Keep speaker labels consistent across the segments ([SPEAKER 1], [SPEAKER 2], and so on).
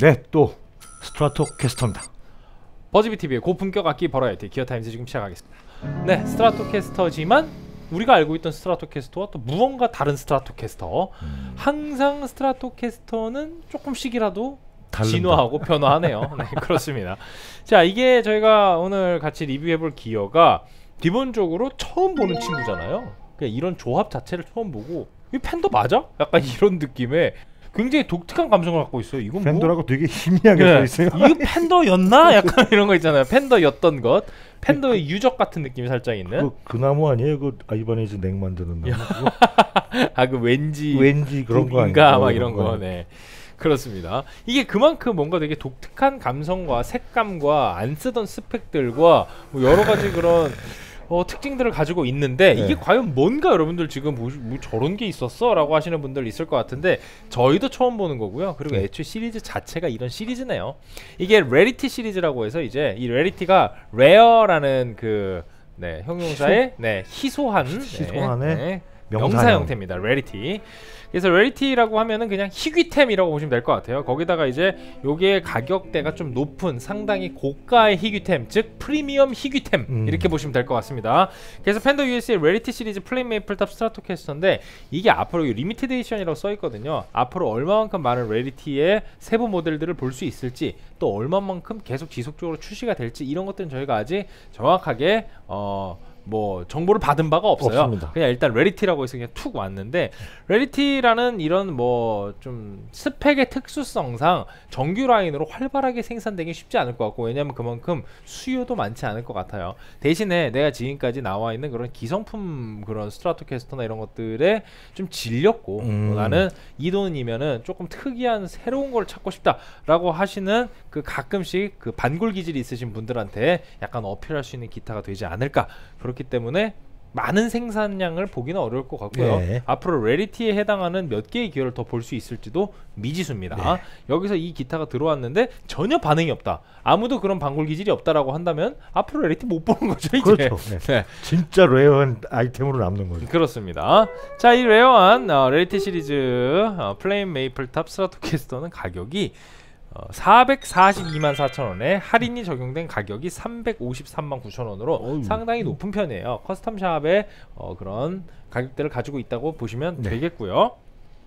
[SPEAKER 1] 네, 또 스트라토캐스터입니다.
[SPEAKER 2] 버즈비 TV의 고품격 악기 버라이어티 기어 타임즈 지금 시작하겠습니다. 네, 스트라토캐스터지만 우리가 알고 있던 스트라토캐스터와 또 무언가 다른 스트라토캐스터. 음. 항상 스트라토캐스터는 조금씩이라도 다른다. 진화하고 변화하네요. 네, 그렇습니다. 자, 이게 저희가 오늘 같이 리뷰해볼 기어가 기본적으로 처음 보는 친구잖아요. 그냥 이런 조합 자체를 처음 보고 이 펜더 맞아? 약간 이런 느낌의 굉장히 독특한 감성을 갖고 있어요. 이건
[SPEAKER 1] 뭐 팬더라고 뭐... 되게 희미하게 네. 써 있어요.
[SPEAKER 2] 이거 팬더였나? 약간 이런 거 있잖아요. 팬더였던 것. 팬더의 그, 유적 같은 느낌이 살짝 있는.
[SPEAKER 1] 그, 그 나무 아니에요? 그 아이바네즈 냉 만드는 나무.
[SPEAKER 2] 아그 왠지
[SPEAKER 1] 왠지 그런 거
[SPEAKER 2] 아닌가 막 이런 거. 네. 그렇습니다. 이게 그만큼 뭔가 되게 독특한 감성과 색감과 안 쓰던 스펙들과 뭐 여러 가지 그런 어, 특징들을 가지고 있는데 네. 이게 과연 뭔가 여러분들 지금 뭐, 뭐 저런 게 있었어라고 하시는 분들 있을 것 같은데 저희도 처음 보는 거고요. 그리고 네. 애초에 시리즈 자체가 이런 시리즈네요. 이게 rarity 시리즈라고 해서 이제 이 rarity가 rare라는 그 네, 형용사의 네, 희소한
[SPEAKER 1] 희소한의 네,
[SPEAKER 2] 명사, 명사 형태입니다. rarity. 그래서 rarity라고 하면은 그냥 희귀템이라고 보시면 될 것 같아요. 거기다가 이제 요게 가격대가 좀 높은 상당히 고가의 희귀템, 즉 프리미엄 희귀템 음. 이렇게 보시면 될 것 같습니다. 그래서 펜더 USA rarity 시리즈 flame maple top 스트라토캐스터인데 이게 앞으로 limited edition이라고 써 있거든요. 앞으로 얼마만큼 많은 rarity의 세부 모델들을 볼 수 있을지 또 얼마만큼 계속 지속적으로 출시가 될지 이런 것들은 저희가 아직 정확하게 어 뭐 정보를 받은 바가 없어요. 없습니다. 그냥 일단 rarity라고 해서 그냥 툭 왔는데 rarity라는 이런 뭐 좀 스펙의 특수성상 정규 라인으로 활발하게 생산되기 쉽지 않을 것 같고 왜냐하면 그만큼 수요도 많지 않을 것 같아요. 대신에 내가 지금까지 나와 있는 그런 기성품 그런 Stratocaster나 이런 것들에 좀 질렸고 음. 나는 이 돈이면은 조금 특이한 새로운 걸 찾고 싶다라고 하시는 그 가끔씩 그 반골 기질이 있으신 분들한테 약간 어필할 수 있는 기타가 되지 않을까 그렇기 때문에 많은 생산량을 보기는 어려울 것 같고요. 네. 앞으로 Rarity에 해당하는 몇 개의 기어를 더 볼 수 있을지도 미지수입니다. 네. 여기서 이 기타가 들어왔는데 전혀 반응이 없다. 아무도 그런 반골 기질이 없다라고 한다면 앞으로 Rarity 못 보는 거죠. 이제.
[SPEAKER 1] 그렇죠. 네. 네. 진짜 rare한 아이템으로 남는 거죠.
[SPEAKER 2] 그렇습니다. 자, 이 rare한 어, Rarity 시리즈 어, flame maple top Stratocaster는 가격이 어, 442만 4천 원에 할인이 적용된 가격이 353만 9천 원으로 어휴. 상당히 높은 편이에요. Custom Shop의 어, 그런 가격대를 가지고 있다고 보시면 네. 되겠고요.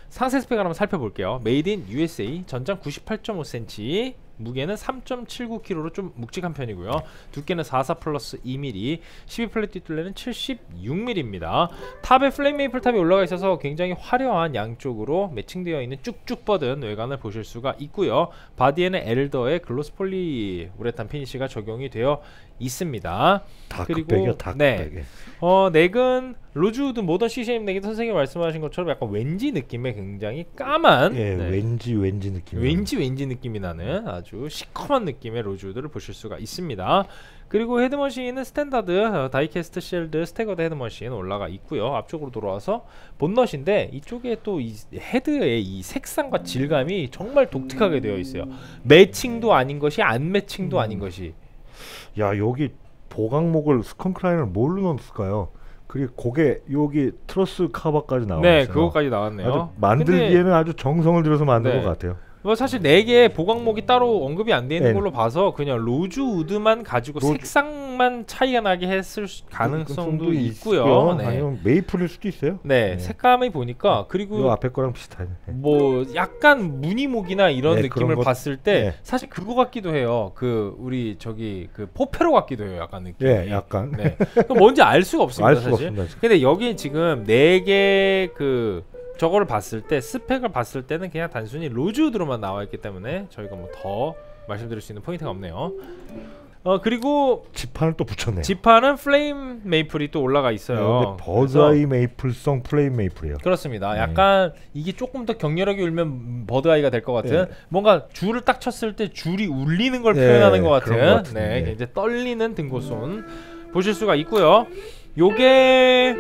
[SPEAKER 2] 상세 스펙을 한번 살펴볼게요. made in USA 전장 98.5cm 무게는 3.79kg로 좀 묵직한 편이고요. 두께는 44 플러스 2mm, 12 fret 뒷둘레는 76mm입니다. 탑에 flame maple top이 올라가 있어서 굉장히 화려한 양쪽으로 matching되어 있는 쭉쭉 뻗은 외관을 보실 수가 있고요. body에는 alder의 gloss polyurethane finish가 적용이 되어 있습니다.
[SPEAKER 1] 그리고 네,
[SPEAKER 2] 어 neck은 로즈우드 모던 CCM 넥이 선생님 말씀하신 것처럼 약간 wenge 느낌의 굉장히 까만,
[SPEAKER 1] 예, 네. wenge wenge 느낌,
[SPEAKER 2] wenge wenge 느낌이 나는 아주 시커먼 느낌의 rosewood를 보실 수가 있습니다. 그리고 head machine은 standard 어, die-cast sealed staggered head machine 올라가 있고요. 앞쪽으로 돌아와서 bone nut인데 이쪽에 또 이 헤드의 이 색상과 질감이 정말 독특하게 되어 있어요. matching도 아닌 것이 안 matching도 음. 아닌 것이
[SPEAKER 1] 야 여기 보강목을 skunk line을 뭘로 넣었을까요? 그리고 고개 여기 truss cover까지 나왔어요.
[SPEAKER 2] 네, 그거까지 나왔네요.
[SPEAKER 1] 아주 만들기에는 근데... 아주 정성을 들여서 만든 네. 것 같아요.
[SPEAKER 2] 뭐 사실 neck의 보강목이 따로 언급이 안 되는 네. 걸로 봐서 그냥 rosewood만 가지고 rose... 색상만 차이가 나게 했을 가능성도 있고요.
[SPEAKER 1] 네. 아니면 maple일 수도 있어요.
[SPEAKER 2] 네, 네. 색감이 보니까 그리고
[SPEAKER 1] 앞에 거랑 비슷하네.
[SPEAKER 2] 뭐 약간 무늬목이나 이런 네, 느낌을 봤을 때 네. 사실 그거 같기도 해요. 그 우리 저기 그 pau ferro 같기도 해요. 약간 느낌.
[SPEAKER 1] 네, 약간.
[SPEAKER 2] 네. 뭔지 알 수가 없습니다.
[SPEAKER 1] 알 수가
[SPEAKER 2] 사실.
[SPEAKER 1] 없습니다.
[SPEAKER 2] 근데 여기 지금 neck에 그 저거를 봤을 때 스펙을 봤을 때는 그냥 단순히 rosewood로만 나와 있기 때문에 저희가 뭐 더 말씀드릴 수 있는 포인트가 없네요. 어 그리고
[SPEAKER 1] 지판을 또 붙였네요.
[SPEAKER 2] 지판은 flame maple이 또 올라가 있어요.
[SPEAKER 1] 네, bird's eye maple성 flame maple이에요.
[SPEAKER 2] 그렇습니다. 네. 약간 이게 조금 더 격렬하게 울면 bird's eye가 될 것 같은 네. 뭔가 줄을 딱 쳤을 때 줄이 울리는 걸 네, 표현하는 것 같은 네, 이제 떨리는 등고선 보실 수가 있고요. 요게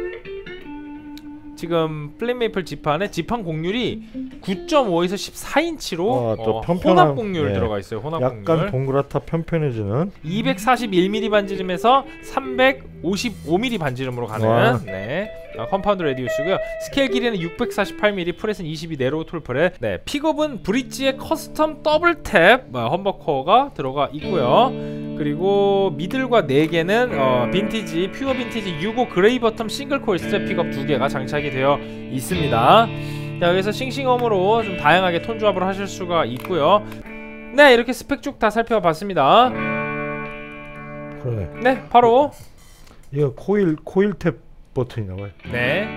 [SPEAKER 2] 지금 flame maple 지판에 지판 곡률이 9.5에서 14인치로
[SPEAKER 1] 어, 또
[SPEAKER 2] 어,
[SPEAKER 1] 편편한-
[SPEAKER 2] 혼합 곡률
[SPEAKER 1] 예.
[SPEAKER 2] 들어가 있어요. 혼합
[SPEAKER 1] 약간
[SPEAKER 2] 곡률.
[SPEAKER 1] 동그랗다 편편해지는
[SPEAKER 2] 241mm 반지름에서 355mm 반지름으로 가는
[SPEAKER 1] 와.
[SPEAKER 2] 네. 아, compound radius고요. 스케일 길이는 648mm, fret은 22 narrow tall fret. 네, pickup은 bridge에 custom double tap 어, humbucker가 들어가 있고요. 그리고 middle과 neck에는 어, vintage pure vintage 65 gray bottom single coil Strat pickup 2개가 장착이 되어 있습니다. 자, 여기서 싱싱험으로 좀 다양하게 톤 조합을 하실 수가 있고요. 네, 이렇게 스펙 쭉 다 살펴봤습니다.
[SPEAKER 1] 그러네.
[SPEAKER 2] 네, 바로
[SPEAKER 1] 이거 coil coil tap 버튼이나 봐요.
[SPEAKER 2] 네.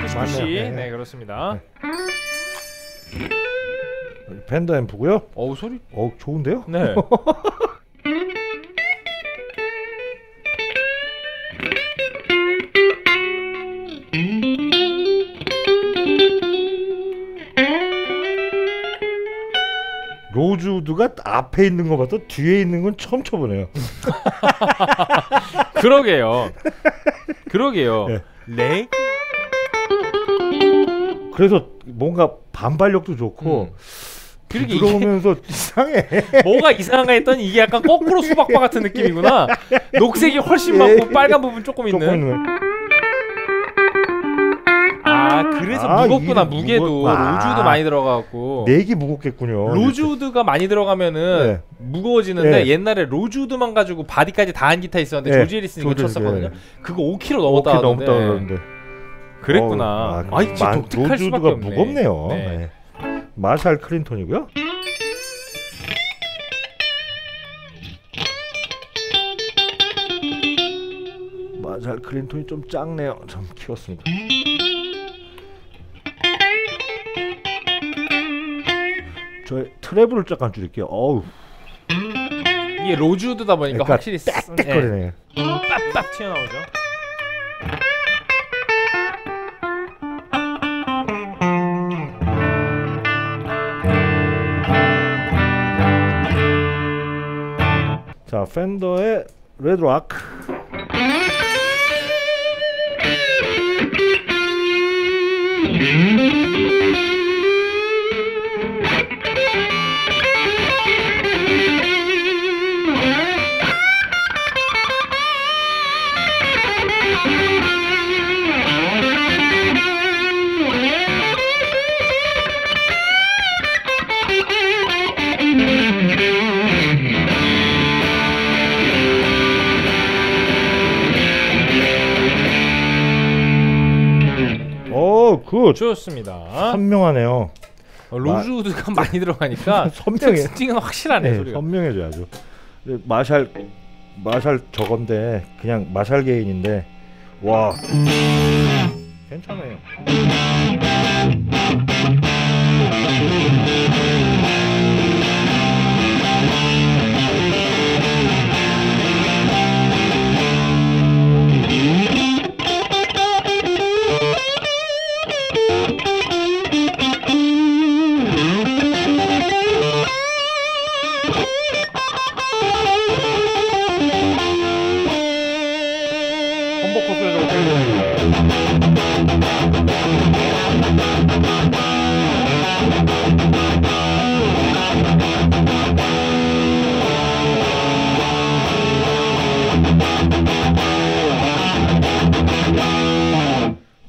[SPEAKER 2] push push.
[SPEAKER 1] 맞네요. 네.
[SPEAKER 2] 네, 그렇습니다.
[SPEAKER 1] Fender 앰프고요.
[SPEAKER 2] 어우 소리.
[SPEAKER 1] 어 좋은데요?
[SPEAKER 2] 네.
[SPEAKER 1] rosewood가 앞에 있는 거 봐도 뒤에 있는 건 처음 쳐보네요.
[SPEAKER 2] 그러게요. 그러게요.
[SPEAKER 1] 네.
[SPEAKER 2] neck.
[SPEAKER 1] 그래서 뭔가 반발력도 좋고
[SPEAKER 2] 음. 그러게
[SPEAKER 1] 들어오면서 이상해.
[SPEAKER 2] 뭐가 이상한가 했더니 이게 약간 거꾸로 수박바 같은 느낌이구나. 녹색이 훨씬 많고 빨간 부분 조금
[SPEAKER 1] 조금
[SPEAKER 2] 있는.
[SPEAKER 1] 있는.
[SPEAKER 2] 아 그래서
[SPEAKER 1] 아,
[SPEAKER 2] 무겁구나 무게도
[SPEAKER 1] 무겁- 아.
[SPEAKER 2] 로즈우드 많이 들어가고.
[SPEAKER 1] neck이 무겁겠군요.
[SPEAKER 2] rosewood가 많이 들어가면은
[SPEAKER 1] 네.
[SPEAKER 2] 무거워지는데
[SPEAKER 1] 네.
[SPEAKER 2] 옛날에 rosewood만 가지고 body까지 다 한 기타 있었는데
[SPEAKER 1] 네.
[SPEAKER 2] 조지
[SPEAKER 1] 조지
[SPEAKER 2] 쳤었거든요.
[SPEAKER 1] 해리슨,
[SPEAKER 2] 그거 5kg 넘었다
[SPEAKER 1] 5kg 넘었다
[SPEAKER 2] 하던데.
[SPEAKER 1] 그러는데.
[SPEAKER 2] 그랬구나.
[SPEAKER 1] 어우,
[SPEAKER 2] 아, 진짜
[SPEAKER 1] 마-
[SPEAKER 2] 독특할 수밖에
[SPEAKER 1] 로즈우드가
[SPEAKER 2] 없네.
[SPEAKER 1] 무겁네요. Marshall clean tone이고요. Marshall clean tone이 좀 작네요. 좀 키웠습니다. 저 treble을 잠깐 줄일게요. 어우,
[SPEAKER 2] 이게 로즈우드다 보니까
[SPEAKER 1] 그러니까
[SPEAKER 2] 확실히 싹- 예. 빡빡 튀어나오죠.
[SPEAKER 1] 팬더의 레드락. Good.
[SPEAKER 2] 좋습니다.
[SPEAKER 1] 선명하네요.
[SPEAKER 2] 어, rosewood가 많이 들어가니까
[SPEAKER 1] 선명해.
[SPEAKER 2] 특징은 확실하네
[SPEAKER 1] 네,
[SPEAKER 2] 소리가.
[SPEAKER 1] 선명해져야죠. Marshall Marshall 저건데 그냥 Marshall gain인데 와 괜찮아요.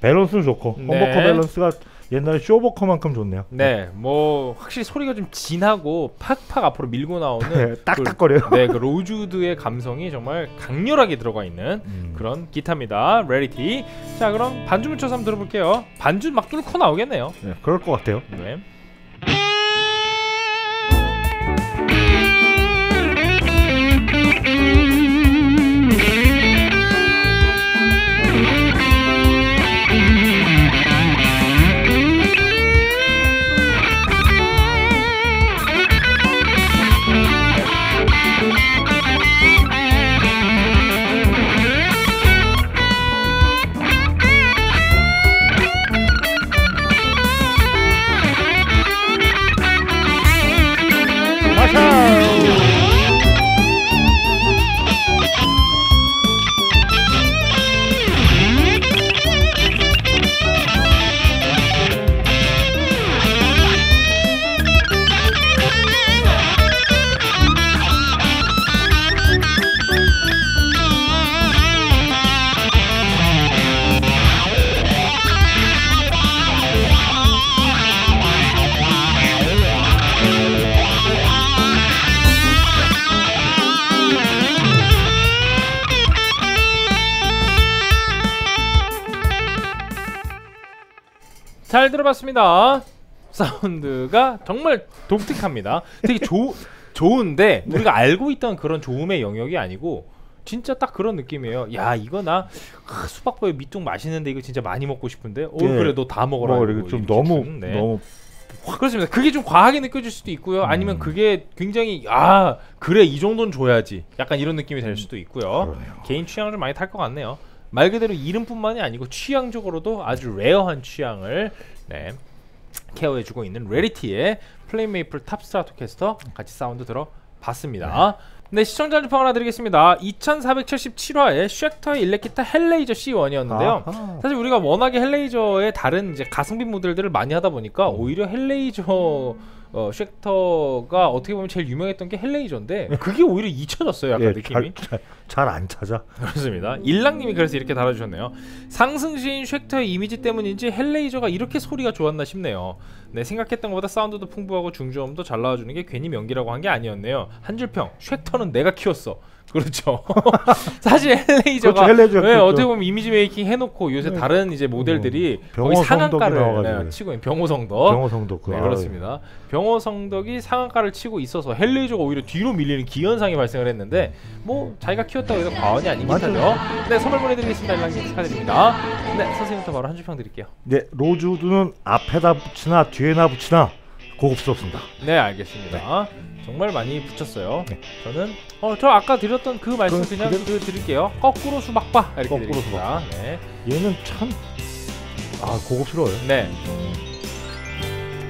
[SPEAKER 1] 밸런스 좋고
[SPEAKER 2] 네.
[SPEAKER 1] humbucker 밸런스가 옛날에 Shawbucker만큼 좋네요.
[SPEAKER 2] 네, 뭐 확실히 소리가 좀 진하고 팍팍 앞으로 밀고 나오는
[SPEAKER 1] 네, 그 딱딱거려요.
[SPEAKER 2] 그, 네, 그 rosewood의 감성이 정말 강렬하게 들어가 있는
[SPEAKER 1] 음.
[SPEAKER 2] 그런 기타입니다. Rarity. 자, 그럼 반주를 쳐서 한번 들어볼게요. 반주 막 뚫고 나오겠네요.
[SPEAKER 1] 네, 그럴 것 같아요.
[SPEAKER 2] 네. 잘 들어봤습니다. 사운드가 정말 독특합니다. 되게 조, 좋은데
[SPEAKER 1] 네.
[SPEAKER 2] 우리가 알고 있던 그런 좋음의 영역이 아니고 진짜 딱 그런 느낌이에요. 야 이거 나 아, 수박바에 밑둥 맛있는데 이거 진짜 많이 먹고 싶은데. 어
[SPEAKER 1] 예.
[SPEAKER 2] 그래 너 다 먹어라.
[SPEAKER 1] 뭐
[SPEAKER 2] 이거
[SPEAKER 1] 좀 너무
[SPEAKER 2] 주는, 네.
[SPEAKER 1] 너무
[SPEAKER 2] 그렇습니다. 그게 좀 과하게 느껴질 수도 있고요. 아니면
[SPEAKER 1] 음.
[SPEAKER 2] 그게 굉장히 아 그래 이 정도는 줘야지. 약간 이런 느낌이 될 수도 있고요.
[SPEAKER 1] 그러네요.
[SPEAKER 2] 개인 취향을 좀 많이 탈 것 같네요. 말 그대로 이름뿐만이 아니고 취향적으로도 아주 rare한 취향을 네, care해주고 있는 Rarity의 Flame Maple Top Stratocaster 같이 사운드 들어봤습니다. 네, 시청자 한주평 하나 드리겠습니다. 2477화에 Schecter의 일렉기타 Hellraiser C1이었는데요.
[SPEAKER 1] 아하.
[SPEAKER 2] 사실 우리가 워낙에 Hellraiser의 다른 이제 가성비 모델들을 많이 하다 보니까 오히려 헬레이저 어, Schecter가 어떻게 보면 제일 유명했던 게 Hellraiser인데 그게 오히려 잊혀졌어요 약간
[SPEAKER 1] 예,
[SPEAKER 2] 느낌이.
[SPEAKER 1] 잘 안 찾아.
[SPEAKER 2] 그렇습니다. 일랑님이 그래서 이렇게 달아주셨네요. 상승세인 Schecter의 이미지 때문인지 Hellraiser가 이렇게 소리가 좋았나 싶네요. 네 생각했던 것보다 사운드도 풍부하고 중저음도 잘 나와주는 게 괜히 명기라고 한 게 아니었네요. 한 줄평 Schecter는 내가 키웠어 그렇죠 사실 Hellraiser가
[SPEAKER 1] 그렇죠,
[SPEAKER 2] 네,
[SPEAKER 1] 그렇죠.
[SPEAKER 2] 어떻게 보면 image making 해놓고 요새
[SPEAKER 1] 네.
[SPEAKER 2] 다른 이제 모델들이
[SPEAKER 1] 병호
[SPEAKER 2] 거의 상한가를 네, 치고 병호성덕
[SPEAKER 1] 병호성도
[SPEAKER 2] 그네
[SPEAKER 1] 아,
[SPEAKER 2] 그렇습니다. 병호성덕이 상한가를 치고 있어서 헬레이저가 오히려 뒤로 밀리는 기현상이 발생을 했는데 뭐 자기가 키웠다고 해서 과언이
[SPEAKER 1] 맞아요.
[SPEAKER 2] 듯하죠. 네 선물 보내드리겠습니다. 일랑님 축하드립니다. 네 선생님부터 바로 한 줄 평 드릴게요.
[SPEAKER 1] 네, 로즈우드는 앞에다 붙이나 뒤에나 붙이나 고급스럽습니다.
[SPEAKER 2] 네 알겠습니다. 정말 많이 붙였어요.
[SPEAKER 1] 네.
[SPEAKER 2] 저는 어 저 아까 드렸던 그 말씀
[SPEAKER 1] 그-
[SPEAKER 2] 그냥
[SPEAKER 1] 그대로-
[SPEAKER 2] 그 드릴게요. 거꾸로 수박바 이렇게
[SPEAKER 1] 거꾸로
[SPEAKER 2] 드리겠습니다. 네.
[SPEAKER 1] 얘는 참 아, 고급스러워요.
[SPEAKER 2] 네.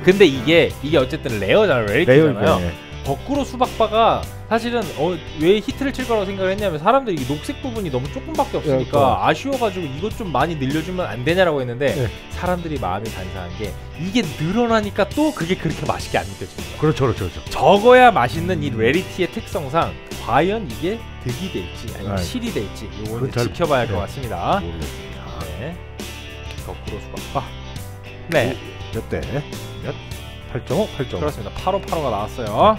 [SPEAKER 2] 근데 이게 이게 어쨌든 rare잖아요. Rarity잖아요.
[SPEAKER 1] 네.
[SPEAKER 2] 거꾸로 수박바가 사실은 어, 왜 히트를 칠 거라고 생각을 했냐면 사람들이 이 녹색 부분이 너무 조금밖에 없으니까
[SPEAKER 1] 그러니까.
[SPEAKER 2] 아쉬워가지고 이것 좀 많이 늘려주면 안 되냐라고 했는데
[SPEAKER 1] 네.
[SPEAKER 2] 사람들이 마음이 간사한 게 이게 늘어나니까 또 그게 그렇게 맛있게 안 거예요.
[SPEAKER 1] 그렇죠, 그렇죠, 그렇죠.
[SPEAKER 2] 적어야 맛있는 이 Rarity의 특성상 과연 이게 득이 될지 아니면
[SPEAKER 1] 네.
[SPEAKER 2] 실이 될지 요거는
[SPEAKER 1] 잘-
[SPEAKER 2] 지켜봐야 할것
[SPEAKER 1] 네.
[SPEAKER 2] 같습니다.
[SPEAKER 1] 모르겠습니다.
[SPEAKER 2] 네. 거꾸로 수박바. 네.
[SPEAKER 1] 몇 대? 몇? 8.5, 8.5.
[SPEAKER 2] 그렇습니다. 8.5, 8.5가 나왔어요.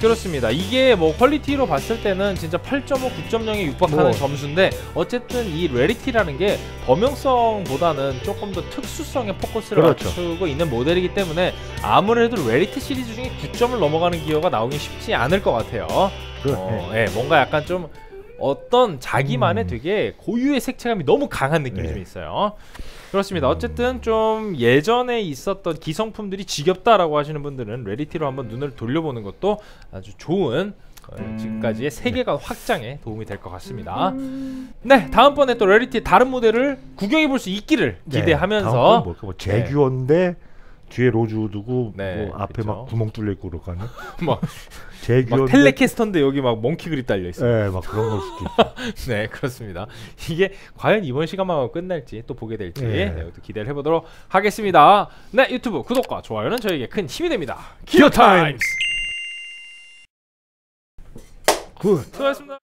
[SPEAKER 2] 그렇습니다. 이게 뭐 quality로 봤을 때는 진짜 8.5, 9.0에 육박하는
[SPEAKER 1] 뭐.
[SPEAKER 2] 점수인데 어쨌든 이 Rarity라는 게 범용성보다는 조금 더 특수성에 포커스를
[SPEAKER 1] 그렇죠.
[SPEAKER 2] 맞추고 있는 모델이기 때문에 아무래도 Rarity 시리즈 중에 9점을 넘어가는 기어가 나오긴 쉽지 않을 것 같아요.
[SPEAKER 1] 그,
[SPEAKER 2] 어, 예, 뭔가 약간 좀 어떤 자기만의
[SPEAKER 1] 음.
[SPEAKER 2] 되게 고유의 색채감이 너무 강한 느낌이
[SPEAKER 1] 네.
[SPEAKER 2] 좀 있어요. 그렇습니다.
[SPEAKER 1] 음.
[SPEAKER 2] 어쨌든 좀 예전에 있었던 기성품들이 지겹다라고 하시는 분들은 Rarity로 한번 눈을 돌려보는 것도 아주 좋은 어, 지금까지의 세계관 확장에 도움이 될 것 같습니다. 네, 다음번에 또 Rarity 다른 모델을 구경해 볼 수 있기를
[SPEAKER 1] 네,
[SPEAKER 2] 기대하면서
[SPEAKER 1] 다음 건 뭘까? 뭐 Jaguar인데 뒤에 rosewood고
[SPEAKER 2] 네,
[SPEAKER 1] 뭐 앞에
[SPEAKER 2] 그쵸.
[SPEAKER 1] 막 구멍 뚫려 있고 그럴 거 아니야?
[SPEAKER 2] 막, 막
[SPEAKER 1] Jaguar인데
[SPEAKER 2] Telecaster인데 여기 막 monkey grip 달려 있어요.
[SPEAKER 1] 예, 막 그런 걸 수도 있고.
[SPEAKER 2] 네 그렇습니다. 이게 과연 이번 시간만 끝날지 또 보게 될지
[SPEAKER 1] 네.
[SPEAKER 2] 네, 또 기대를 해보도록 하겠습니다. 네 유튜브 구독과 좋아요는 저에게 큰 힘이 됩니다. Gear Times
[SPEAKER 1] good.
[SPEAKER 2] 수고하셨습니다.